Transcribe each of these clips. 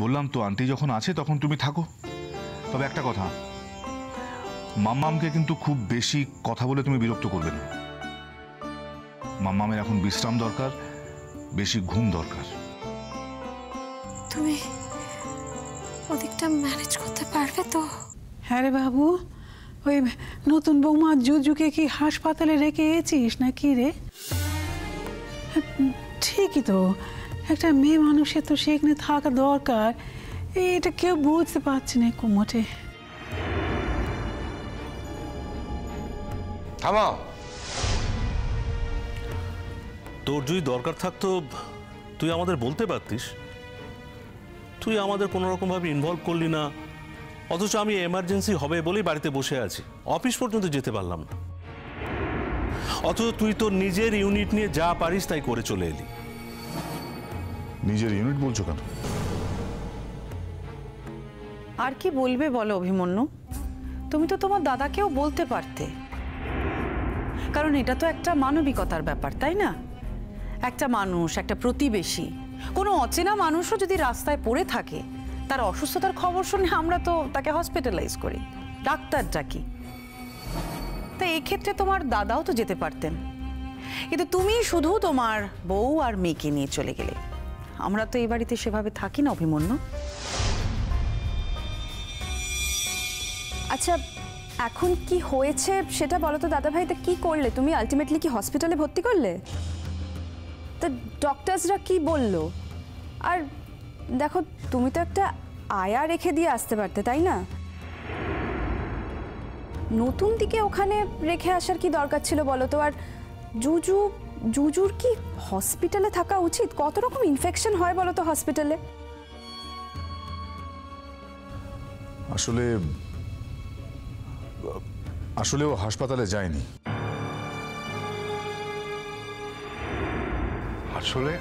বললাম তো আন্টি যখন আছে তখন তুমি থাকো। তবে একটা কথা মাম্মামকে কিন্তু খুব বেশি কথা বলে তুমি বিরক্ত করবে না। মাম্মামের এখন বিশ্রাম দরকার বেশি ঘুম দরকার। তুমি ওদিকটা ম্যানেজ করতে পারবে তো? হ্যাঁ রে বাবু ওই নতুন বৌমা জুজুকে কি হাসপাতালে রেখে এসেছিস না কি রে? ঠিকই তো একটা মেয়ে মানুষের তো সেখানে থাকা দরকার। এটা কেউ বুঝতে পারছে না কুমোটে থামাও তোর যদি দরকার থাকতো তুই আমাদের বলতে পারতিস। তুই আমাদের কোনো রকমভাবে ইনভলভ করলি না। অথচ আমি এমার্জেন্সি হবে বলেই বাড়িতে বসে আছি। অফিস পর্যন্ত যেতে পারলাম না। অথচ তুই তোর নিজের ইউনিট নিয়ে যা পারিস তাই করে চলে এলি। নিজের ইউনিট বলছো কেন? আর কি বলবে বলো অভিমন্যু? তুমি তো তোমার দাদাকেও বলতে পারতে। কারণ এটা তো একটা মানবিকতার ব্যাপার, তাই না? একটা মানুষ, একটা প্রতিবেশী, কোনো অচেনা মানুষও যদি রাস্তায় পড়ে থাকে, তার অসুস্থতার খবর শুনে আমরা তো তাকে হসপিটালাইজ করি। ডাক্তার ডাকি তা এক্ষেত্রে তোমার দাদাও তো যেতে পারতেন। কিন্তু তুমি শুধু তোমার বউ আর মেয়েকে নিয়ে চলে গেলে। আমরা তো এই বাড়িতে সেভাবে থাকি না, অভিমন্যু। আচ্ছা এখন কি হয়েছে সেটা বলো তো দাদা ভাই তা কি করলে? তুমি আলটিমেটলি কি হসপিটালে ভর্তি করলে? তা ডক্টরসরা কি বলল? আর দেখো, তুমি তো একটা আয়া রেখে দিয়ে আসতে পারতে, তাই না? নতুন দিকে ওখানে রেখে আসার কি দরকার ছিল বলো তো? আর জুজু জুজুর কি হসপিটালে থাকা উচিত? কত রকম ইনফেকশন হয় বলো তো হসপিটালে আসলে আসলে ও হাসপাতালে যায়নি। আসলে?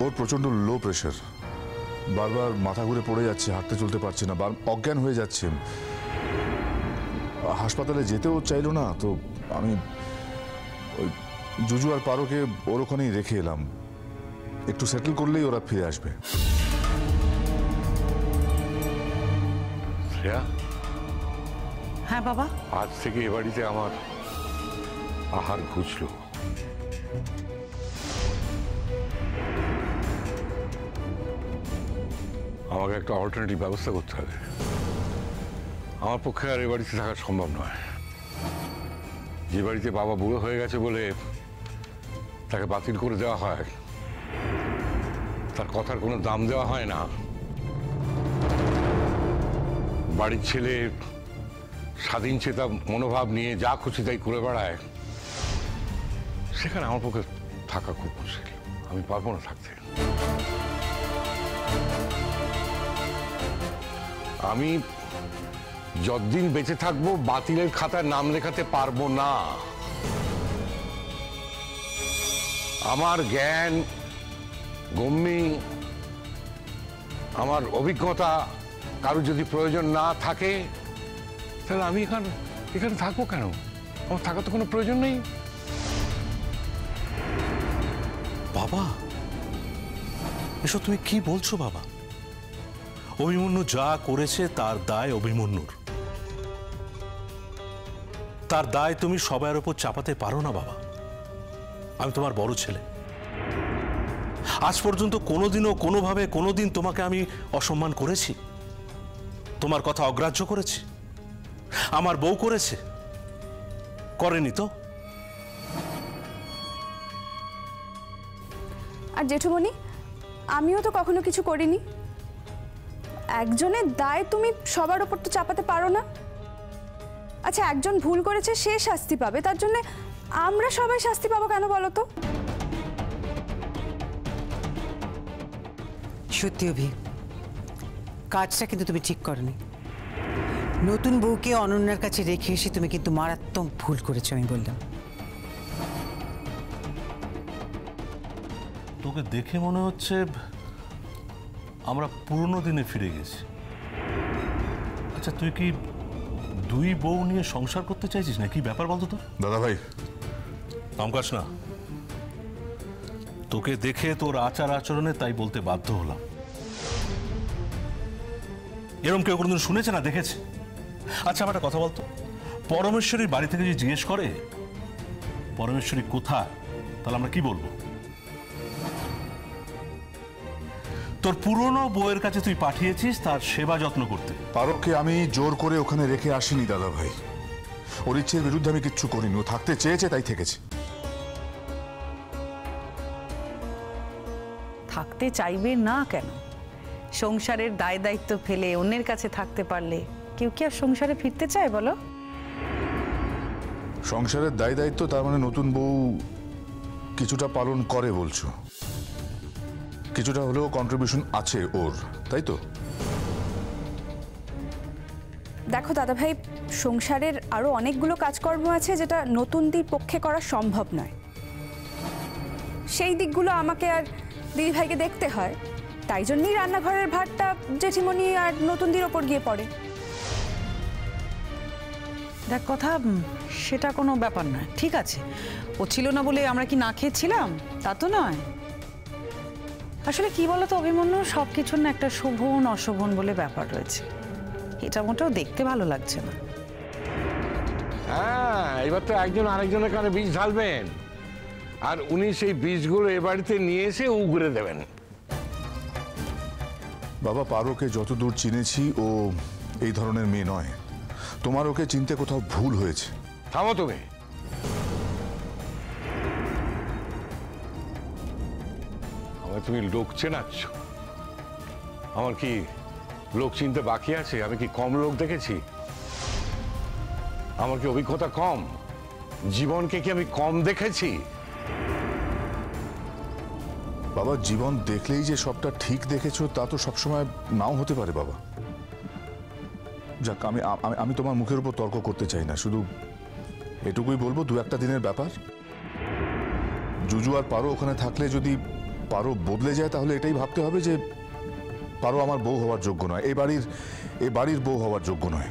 ওর প্রচণ্ড লো প্রেশার বারবার মাথা ঘুরে পড়ে যাচ্ছে হাঁটতে চলতে পারছে না বার অজ্ঞান হয়ে যাচ্ছে। হাসপাতালে যেতেও চাইলো না তো আমি ওই জুজু আর পারোকে ওর ওখানেই রেখে এলাম। একটু সেটেল করলেই ওরা ফিরে আসবে। শ্রেয়া? হ্যাঁ বাবা? আজ থেকে এ বাড়িতে আমার আহার ঘুচলো। আমাকে একটা অল্টারনেটিভ ব্যবস্থা করতে হবে। আমার পক্ষে আর এ বাড়িতে থাকা সম্ভব নয়। যে বাড়িতে বাবা বুড়ো হয়ে গেছে বলে তাকে বাতিল করে দেওয়া হয়, তার কথার কোনো দাম দেওয়া হয় না। বাড়ির ছেলে স্বাধীন চেতা মনোভাব নিয়ে যা খুশি তাই করে বেড়ায়, সেখানে আমার পক্ষে থাকা খুব মুশকিল। আমি পারব না থাকতে। আমি যতদিন বেঁচে থাকব, বাতিলের খাতায় নাম লেখাতে পারব না। আমার জ্ঞান গম্যি আমার অভিজ্ঞতা কারও যদি প্রয়োজন না থাকে, তাহলে আমি এখানে এখানে থাকব কেন? আমার থাকার তো কোনো প্রয়োজন নেই। বাবা, এসব তুমি কি বলছো বাবা? অভিমন্যু যা করেছে তার দায় অভিমন্যুর। তার দায় তুমি সবার উপর চাপাতে পারো না, বাবা। আমি তোমার বড় ছেলে। আজ পর্যন্ত কোনোদিনও, কোনোভাবে, কোনোদিন তোমাকে আমি অসম্মান করেছি। তোমার কথা অগ্রাহ্য করেছি। আমার বউ করেছে। করেনি তো? আর জেঠুমণি, আমিও তো কখনো কিছু করিনি। একজনের দায় তুমি সবার ওপর তো চাপাতে পারো না। আচ্ছা একজন ভুল করেছে সে শাস্তি পাবে। তার জন্য আমরা সবাই শাস্তি পাবো কেন বলো তো? সত্যি অভি কাজটা কিন্তু তুমি ঠিক করনি। নতুন বউকে অনন্যার কাছে রেখে এসে তুমি কিন্তু মারাত্মক ভুল করেছ আমি বললাম। তোকে দেখে মনে হচ্ছে আমরা পুরনো দিনে ফিরে গেছি। আচ্ছা তুই কি দুই বউ নিয়ে সংসার করতে চাইছিস না কি ব্যাপার বলতো তোর দাদা ভাই কামকাস না। তোকে দেখে তোর আচার আচরণে তাই বলতে বাধ্য হলাম। এরম কেউ কোনোদিন শুনেছে না দেখেছে? আচ্ছা আমার একটা কথা বলতো। পরমেশ্বরীর বাড়ি থেকে যদি জিজ্ঞেস করে পরমেশ্বরী কোথায়? তাহলে আমরা কি বলব? তোর পুরনো বউয়ের কাছে তুই পাঠিয়েছিস তার সেবা যত্ন করতে। পারোকে আমি জোর করে ওখানে রেখে আসিনি দাদা ভাই ওর ইচ্ছের বিরুদ্ধে আমি কিচ্ছু করিনি। ও থাকতে চেয়েছে তাই থেকেছে। থাকতে চাইবে না কেন? সংসারের দায় দায়িত্ব ফেলে অন্যের কাছে থাকতে পারলে কেউ কি আর সংসারে ফিরতে চায় বলো? সংসারের দায় দায়িত্ব তার মানে নতুন বউ কিছুটা পালন করে বলছো। কিছুটা হলেও কন্ট্রিবিউশন আছে ওর তাই তো? দেখো দাদাভাই সংসারের আরও অনেকগুলো কাজকর্ম আছে যেটা নতুন নতুনদের পক্ষে করা সম্ভব নয়। সেই দিকগুলো আমাকে আর দিদিভাইকে দেখতে হয় তাই জন্যই রান্নাঘরের ভাতটা জেঠিমণি আর নতুন নতুনদের ওপর গিয়ে পড়ে। দেখ কথা সেটা কোনো ব্যাপার নয় ঠিক আছে। ও ছিল না বলে আমরা কি না খেয়েছিলাম? তা তো নয়। আসলে কি বলতো অভিমন্যু? সব কিছুর না একটা শোভন অশোভন বলে ব্যাপার রয়েছে। এটা মোটেও দেখতে ভালো লাগছে না। হ্যাঁ এবার তো একজন আরেকজনের কানে বীজ ঢালবেন। আর উনি সেই বীজগুলো এ বাড়িতে নিয়ে এসে উগড়ে দেবেন। বাবা পারোকে যতদূর চিনেছি ও এই ধরনের মেয়ে নয়। তোমার ওকে চিনতে কোথাও ভুল হয়েছে। থামো তুমি। তুমি লোক চেনাচ্ছ? আমার কি লোক চিনতে বাকি আছে? আমি কি কম লোক দেখেছি? আমার কি অভিজ্ঞতা কম? জীবনকে কি আমি কম দেখেছি? বাবা, জীবন দেখলেই যে সবটা ঠিক দেখেছ, তা তো সবসময় নাও হতে পারে বাবা। যাক, আমি, আমি- তোমার মুখের উপর তর্ক করতে চাই না, শুধু এটুকুই বলব দু একটা দিনের ব্যাপার। জুজু আর পারো ওখানে থাকলে যদি পারো বদলে যায় তাহলে এটাই ভাবতে হবে যে পারো আমার বউ হওয়ার যোগ্য নয়। এ বাড়ির এ বাড়ির বউ হওয়ার যোগ্য নয়।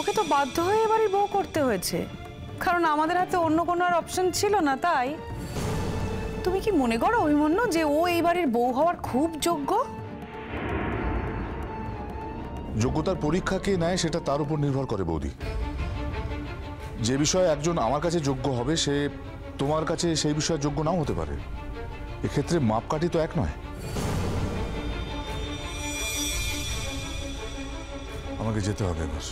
ওকে তো বাধ্য হয়ে এবারই বউ করতে হয়েছে। কারণ আমাদের হাতে অন্য কোনো আর অপশন ছিল না তাই? তুমি কি মনে করো অভিমন্যু যে ও এই বাড়ির বউ হওয়ার খুব যোগ্য? যোগ্যতার পরীক্ষা কে নেয় সেটা তার উপর নির্ভর করে বৌদি। যে বিষয়ে একজন আমার কাছে যোগ্য হবে সে তোমার কাছে সেই বিষয়ে যোগ্য নাও হতে পারে। এক্ষেত্রে মাপকাঠি তো এক নয়। আমাকে যেতে হবে এবার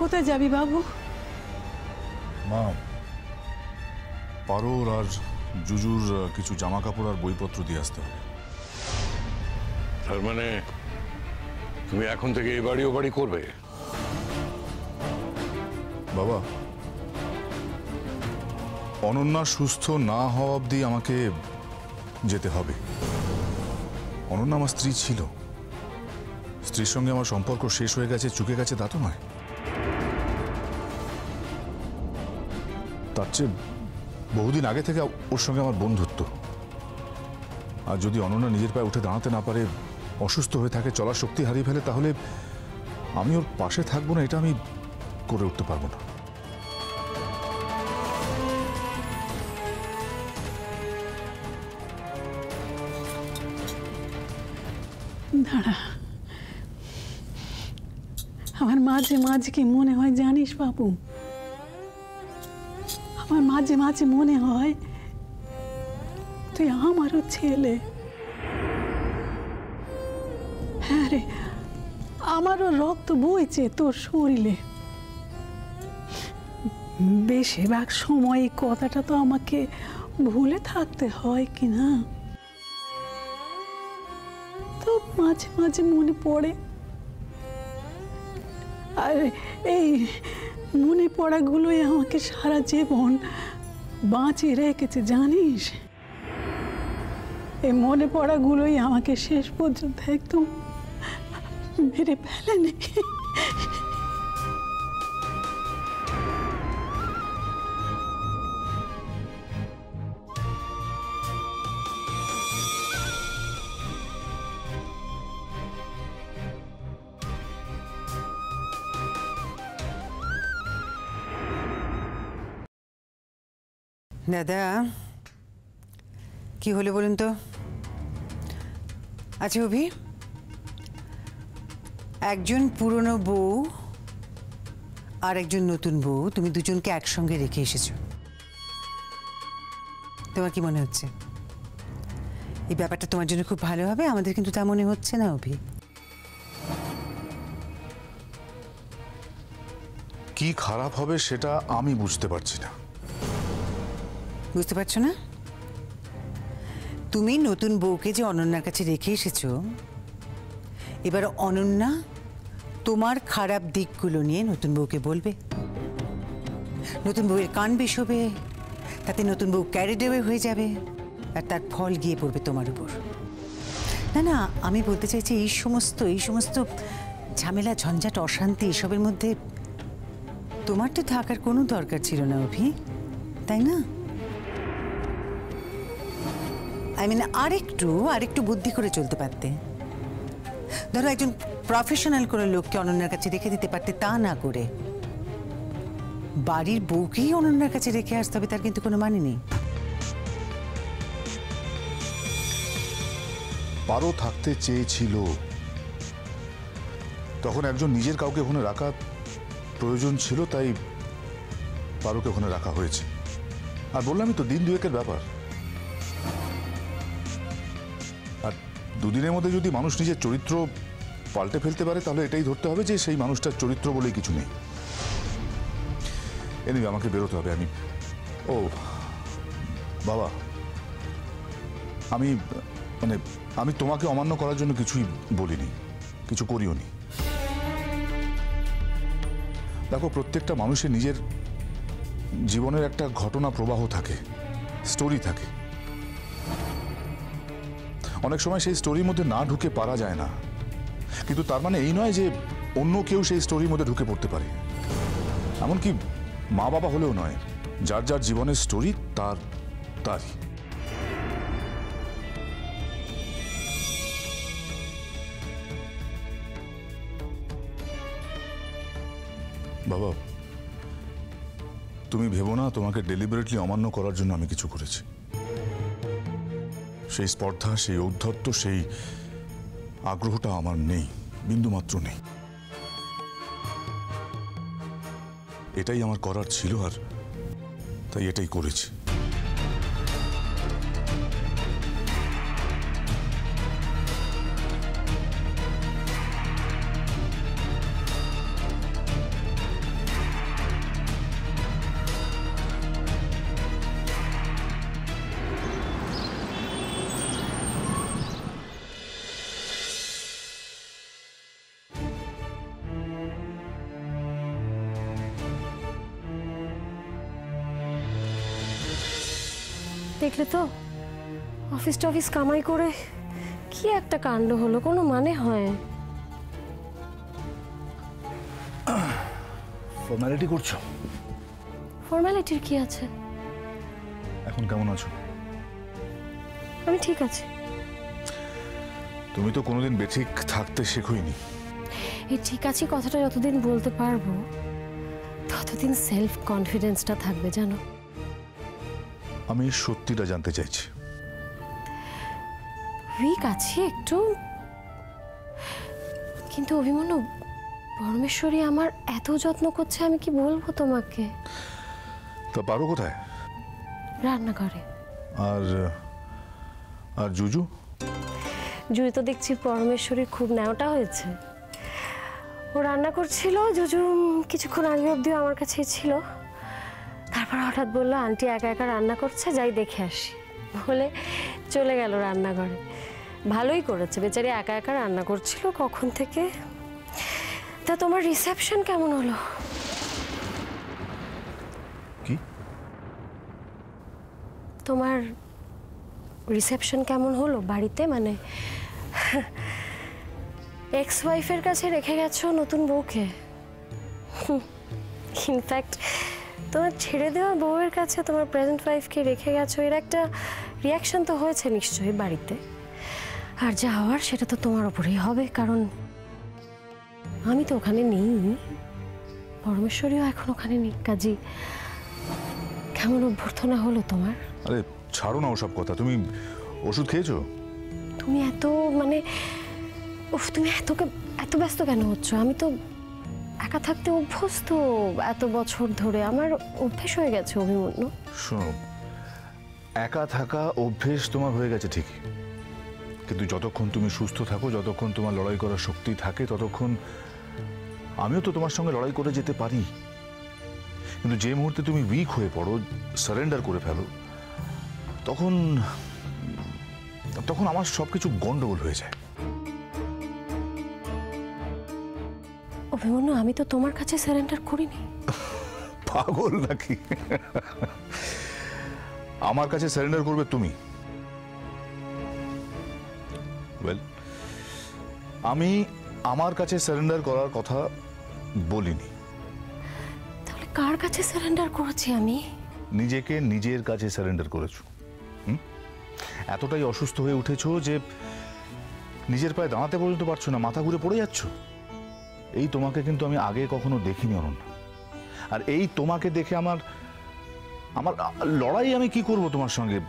কোথায় যাবি বাবু? মা পারোর আর জুজুর কিছু জামা কাপড় আর বইপত্র দিয়ে আসতে হবে। তার মানে তুমি এখন থেকে এ বাড়ি ও বাড়ি করবে? বাবা অনন্যা সুস্থ না হওয়া অবধি আমাকে যেতে হবে। অনন্যা আমার স্ত্রী ছিল। স্ত্রীর সঙ্গে আমার সম্পর্ক শেষ হয়ে গেছে, চুকে গেছে, তা তো নয়। তার চেয়ে বহুদিন আগে থেকে ওর সঙ্গে আমার বন্ধুত্ব। আর যদি অনন্যা নিজের পায়ে উঠে দাঁড়াতে না পারে, অসুস্থ হয়ে থাকে, চলার শক্তি হারিয়ে ফেলে, তাহলে আমি ওর পাশে থাকব না, এটা আমি করে উঠতে পারব না। দাঁড়া। আমার মাঝে মাঝে কি মনে হয় জানিস বাবু? আমার মাঝে মাঝে মনে হয় তুই আমারও ছেলে। হ্যাঁ রে, আমারও রক্ত বইছে তোর শরীরে। বেশিরভাগ সময় এই কথাটা তো আমাকে ভুলে থাকতে হয় কি মাঝে মাঝে মনে পড়ে। আর এই মনে পড়াগুলোই আমাকে সারা জীবন বাঁচিয়ে রেখেছে, জানিস? এই মনে পড়াগুলোই আমাকে শেষ পর্যন্ত একদম মেরে ফেলেনি দাদা, কি হলো বলুন তো? আচ্ছা অভি, একজন পুরনো বউ আর একজন নতুন বউ, তুমি দুজনকে একসঙ্গে রেখে এসেছ। তোমার কি মনে হচ্ছে? এই ব্যাপারটা তোমার জন্য খুব ভালো হবে, আমাদের কিন্তু তা মনে হচ্ছে না, অভি। কি খারাপ হবে সেটা আমি বুঝতে পারছি না। বুঝতে পারছ না? তুমি নতুন বউকে যে অনন্যার কাছে রেখে এসেছ, এবার অনন্যা তোমার খারাপ দিকগুলো নিয়ে নতুন বউকে বলবে। নতুন বউয়ের কান বেসবে তাতে নতুন বউ ক্যারিডেওয়ে হয়ে যাবে, আর তার ফল গিয়ে পড়বে তোমার উপর। না না, আমি বলতে চাইছি এই সমস্ত এই সমস্ত ঝামেলা, ঝঞ্ঝাট, অশান্তি এসবের মধ্যে তোমার তো থাকার কোনো দরকার ছিল না অভি, তাই না? আই মিন আরেকটু আরেকটু বুদ্ধি করে চলতে পারতে। ধরো একজন প্রফেশনাল কোনো লোককে অনন্যার কাছে রেখে দিতে পারতে, তা না করে। বাড়ির বউকেই অনন্যার কাছে রেখে আসতে হবে, তার কিন্তু কোনো মানে নেই। পারো থাকতে চেয়েছিল। তখন একজন নিজের কাউকে ওখানে রাখা প্রয়োজন ছিল, তাই পারোকে ওখানে রাখা হয়েছে। আর বললামই তো, দিন দুয়েকের ব্যাপার। দুদিনের মধ্যে যদি মানুষ নিজের চরিত্র পাল্টে ফেলতে পারে, তাহলে এটাই ধরতে হবে যে সেই মানুষটার চরিত্র বলেই কিছু নেই। এনিবে আমাকে বেরোতে হবে, আমি ও, বাবা, আমি মানে আমি তোমাকে অমান্য করার জন্য কিছুই বলিনি, কিছু করিও নি। দেখো, প্রত্যেকটা মানুষের নিজের জীবনের একটা ঘটনা প্রবাহ থাকে স্টোরি থাকে। অনেক সময় সেই স্টোরির মধ্যে না ঢুকে পারা যায় না। কিন্তু তার মানে এই নয় যে অন্য কেউ সেই স্টোরির মধ্যে ঢুকে পড়তে পারে। এমনকি মা বাবা হলেও নয়, যার যার জীবনের স্টোরি তার তারই। বাবা, তুমি ভেবো না, তোমাকে ডেলিবারেটলি অমান্য করার জন্য আমি কিছু করেছি। সেই স্পর্ধা, সেই ঔদ্ধত্য, সেই আগ্রহটা আমার নেই, বিন্দুমাত্র নেই। এটাই আমার করার ছিল আর তাই এটাই করেছি। দেখলে তো? অফিস টফিস কামাই করে কি একটা কাণ্ড হলো কোনো মানে হয়? ফর্মালিটি করছ? ফর্মালিটির কি আছে? এখন কেমন আছো? আমি ঠিক আছি। তুমি তো কোনোদিন বেঠিক থাকতে শেখোইনি। এই ঠিক আছে কথাটা যতদিন বলতে পারব ততদিন সেলফ কনফিডেন্সটা থাকবে জানো? আমি সত্যিটা জানতে চাইছি। উইক আছি একটু। কিন্তু অভিমন্যু পরমেশ্বরী আমার এত যত্ন করছে আমি কি বলব তোমাকে? তা পারো কোথায়? রান্নাঘরে। আর আর জুজু? জুই তো দেখছি পরমেশ্বরীর খুব ন্যাওটা হয়েছে। ও রান্না করছিল জুজু কিছুক্ষণ আগে অবধিও আমার কাছেই ছিল। তারপর হঠাৎ বলল আন্টি একা একা রান্না করছে যাই দেখে আসি। বলে চলে গেল রান্নাঘরে। ভালোই করেছে বেচারি একা একা রান্না করছিল কখন থেকে? তা তোমার রিসেপশন কেমন হলো? কি? তোমার রিসেপশন কেমন হলো বাড়িতে? মানে এক্স ওয়াইফের কাছে রেখে গেছো নতুন বউকে? ইনফ্যাক্ট তোমার ছেড়ে দেওয়া বউয়ের কাছে তোমার প্রেজেন্ট ওয়াইফকে রেখে গেছো এর একটা রিয়াকশন তো হয়েছে নিশ্চয়ই বাড়িতে। আর যা হওয়ার সেটা তো তোমার ওপরেই হবে কারণ আমি তো ওখানে নেই। পরমেশ্বরীও এখন ওখানে নেই কাজী। কেমন অভ্যর্থনা হলো তোমার? আরে ছাড়ো না ওসব কথা তুমি ওষুধ খেয়েছো? তুমি এত মানে উফ তুমি এত এত ব্যস্ত কেন হচ্ছ? আমি তো একা থাকতে অভ্যস্ত এত বছর ধরে আমার অভ্যেস হয়ে গেছে অভিমন্যু। শোনো, একা থাকা অভ্যেস তোমার হয়ে গেছে ঠিকই। কিন্তু যতক্ষণ তুমি সুস্থ থাকো, যতক্ষণ তোমার লড়াই করার শক্তি থাকে, ততক্ষণ আমিও তো তোমার সঙ্গে লড়াই করে যেতে পারি। কিন্তু যে মুহূর্তে তুমি উইক হয়ে পড়ো সারেন্ডার করে ফেলো, তখন তখন আমার সব কিছু গন্ডগোল হয়ে যায়। অভিমন্যু আমি তো তোমার কাছে সারেন্ডার করিনি। পাগল নাকি? আমার কাছে সারেন্ডার করবে তুমি। ওয়েল আমি আমার কাছে সারেন্ডার করার কথা বলিনি। তাহলে কার কাছে সারেন্ডার করেছি আমি? নিজেকে নিজের কাছে সারেন্ডার করেছ? এতটাই অসুস্থ হয়ে উঠেছো যে নিজের পায়ে দাঁড়াতে পর্যন্ত পারছ না মাথা ঘুরে পড়ে যাচ্ছ। এই তোমাকে কিন্তু আমি আগে কখনো দেখিনি অনন্যা। আর এই তোমাকে দেখে আমার আমার লড়াই আমি কি করব তোমার সঙ্গে?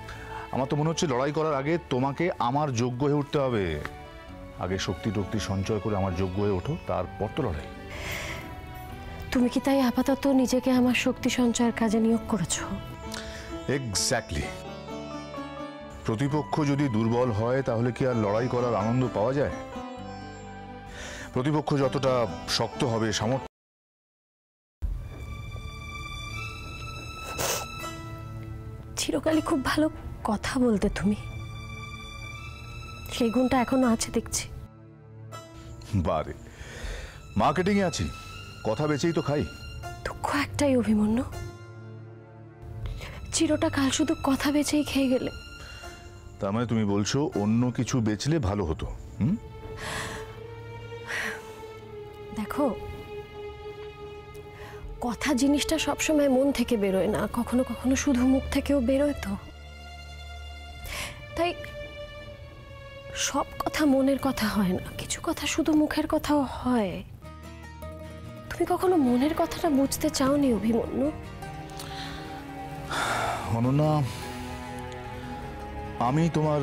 আমার তো মনে হচ্ছে লড়াই করার আগে তোমাকে আমার যোগ্য হয়ে উঠতে হবে। আগে শক্তি টক্তি সঞ্চয় করে আমার যোগ্য হয়ে ওঠো তারপর তো লড়াই। তুমি কি তাই আপাতত নিজেকে আমার শক্তি সঞ্চয়ের কাজে নিয়োগ করেছ? এক্স্যাক্টলি প্রতিপক্ষ যদি দুর্বল হয় তাহলে কি আর লড়াই করার আনন্দ পাওয়া যায়? প্রতিপক্ষ যতটা শক্ত হবে সামর্থ্য চিরকালই খুব ভালো কথা বলতে তুমি। সেই গুণটা এখনও আছে দেখছি। বারে। মার্কেটিং এ আছি। কথা বেচেই তো খাই। দুঃখ একটাই অভিমন্যু। চিরটা কাল শুধু কথা বেঁচেই খেয়ে গেলে। তার মানে তুমি বলছো অন্য কিছু বেচলে ভালো হতো হুম? দেখো, কথা জিনিসটা সবসময় মন থেকে বেরোয় না, কখনো কখনো শুধু মুখ থেকেও বেরোয় তো। তাই সব কথা মনের কথা হয় না, কিছু কথা শুধু মুখের কথাও হয়। তুমি কখনো মনের কথাটা বুঝতে চাওনি অভিমন্যু? অনন্যা, আমি তোমার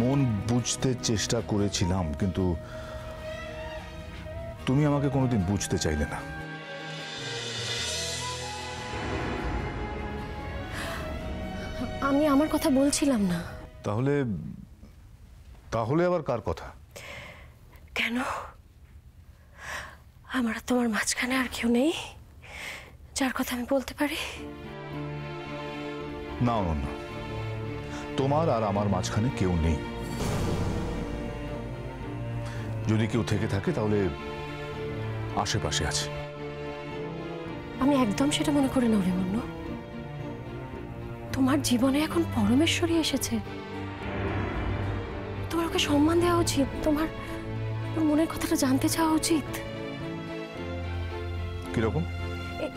মন বুঝতে চেষ্টা করেছিলাম, কিন্তু তুমি আমাকে কোনোদিন বুঝতে চাইলে না। আমি আমার কথা বলছিলাম না। তাহলে তাহলে আবার কার কথা? কেন? আমার তোমার মাঝখানে আর কেউ নেই যার কথা আমি বলতে পারি? না অনন্যা। তোমার আর আমার মাঝখানে কেউ নেই। যদি কেউ থেকে থাকে তাহলে আশেপাশে আছে। আমি একদম সেটা মনে করি না অভিমন্যু। তোমার জীবনে এখন পরমেশ্বরী এসেছে। তোমার ওকে সম্মান দেওয়া উচিত তোমার মনের কথাটা জানতে চাওয়া উচিত। কীরকম?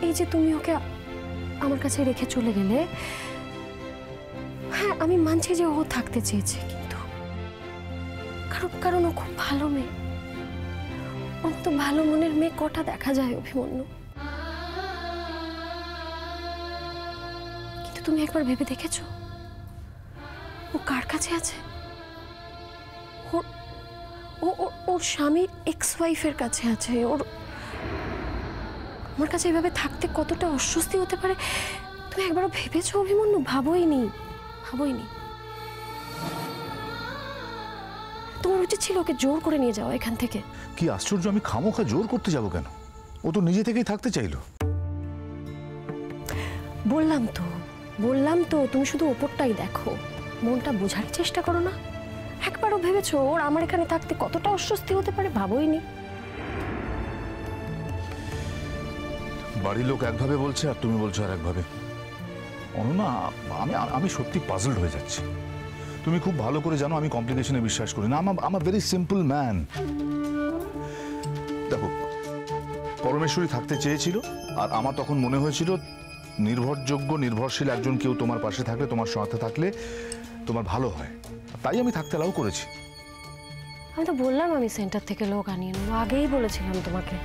এই যে তুমি ওকে আমার কাছে রেখে চলে গেলে হ্যাঁ আমি মানছি যে ও থাকতে চেয়েছে কিন্তু কারণ কারণ ও খুব ভালো মেয়ে। ওর তো ভালো মনের মেয়ে কটা দেখা যায় অভিমন্যু? কিন্তু তুমি একবার ভেবে দেখেছ? ও কার কাছে আছে? ওর, ও ওর- ওর স্বামী এক্স ওয়াইফের কাছে আছে। ওর, আমার কাছে এভাবে থাকতে কতটা অস্বস্তি হতে পারে? তুমি একবারও ভেবেছো অভিমন্যু? ভাবোই নি ভাবোই নি তোমার উচিত ছিল ওকে জোর করে নিয়ে যাওয়া এখান থেকে। কি আশ্চর্য আমি খামোখা জোর করতে যাব কেন? ও তো নিজে থেকেই থাকতে চাইলো। বললাম তো বললাম তো তুমি শুধু ওপরটাই দেখো। মনটা বোঝার চেষ্টা করো না। একবারও ভেবেছো ওর আমার এখানে থাকতে কতটা অস্বস্তি হতে পারে? ভাবোই নি বাড়ির লোক একভাবে বলছে আর তুমি বলছো আর একভাবে অনন্যা আমি আমি সত্যি পাজলড হয়ে যাচ্ছি। তুমি খুব ভালো করে জানো, আমি কমপ্লিকেশনে বিশ্বাস করি না। আমার ভেরি সিম্পল ম্যান দেখো পরমেশ্বরী থাকতে চেয়েছিল, আর আমার তখন মনে হয়েছিল, নির্ভরযোগ্য, নির্ভরশীল একজন কেউ তোমার পাশে থাকলে, তোমার সাথে থাকলে তোমার ভালো হয়। তাই আমি থাকতে লাও করেছি। আমি তো বললাম আমি সেন্টার থেকে লোক আনিয়ে নেব, আগেই বলেছিলাম তোমাকে।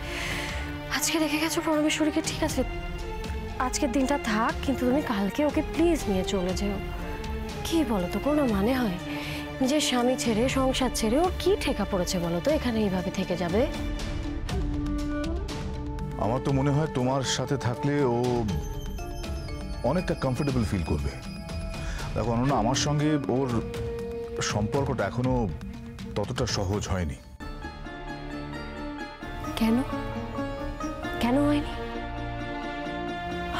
আজকে রেখে গেছো পরমেশ্বরীকে, ঠিক আছে। আজকের দিনটা থাক, কিন্তু তুমি কালকে ওকে প্লিজ নিয়ে চলে যেও। কি বলো তো কোনো মানে হয়? নিজের স্বামী ছেড়ে সংসার ছেড়ে ওর কি ঠেকা পড়েছে বলো তো এখানে এইভাবে থেকে যাবে? আমার তো মনে হয় তোমার সাথে থাকলে ও অনেকটা কমফোর্টেবল ফিল করবে। দেখো অনন্যা আমার সঙ্গে ওর সম্পর্কটা এখনও ততটা সহজ হয়নি। কেন? কেন হয়নি?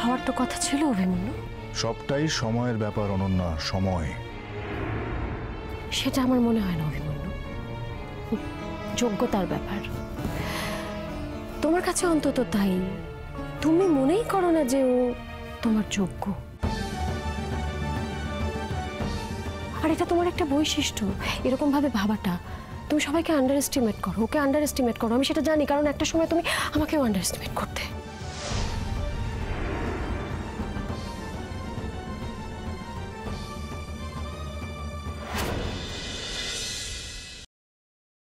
হওয়ার তো কথা ছিল অভিমন্যু। সবটাই সময়ের ব্যাপার, অনন্যা সময়। সেটা আমার মনে হয় না, অভিমন্যু। যোগ্যতার ব্যাপার। তোমার কাছে অন্তত তাই। তুমি মনেই করো না যে ও তোমার যোগ্য। আর এটা তোমার একটা বৈশিষ্ট্য। এরকম ভাবে ভাবাটা, তুমি সবাইকে আন্ডার এস্টিমেট করো। ওকে আন্ডার এস্টিমেট করো। আমি সেটা জানি, কারণ একটা সময় তুমি আমাকেও আন্ডার এস্টিমেট করতে।